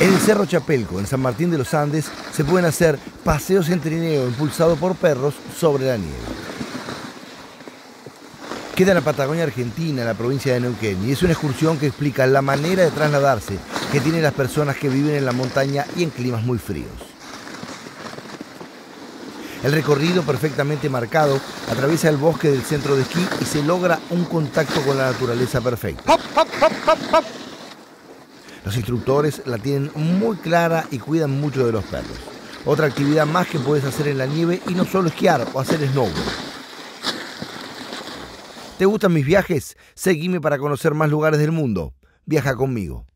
En el Cerro Chapelco, en San Martín de los Andes, se pueden hacer paseos en trineo impulsado por perros sobre la nieve. Queda en la Patagonia Argentina, en la provincia de Neuquén, y es una excursión que explica la manera de trasladarse que tienen las personas que viven en la montaña y en climas muy fríos. El recorrido perfectamente marcado atraviesa el bosque del centro de esquí y se logra un contacto con la naturaleza perfecto. Los instructores la tienen muy clara y cuidan mucho de los perros. Otra actividad más que puedes hacer en la nieve y no solo esquiar o hacer snowboard. ¿Te gustan mis viajes? Seguime para conocer más lugares del mundo. Viaja conmigo.